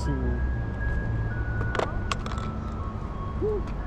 Jackson. Woo.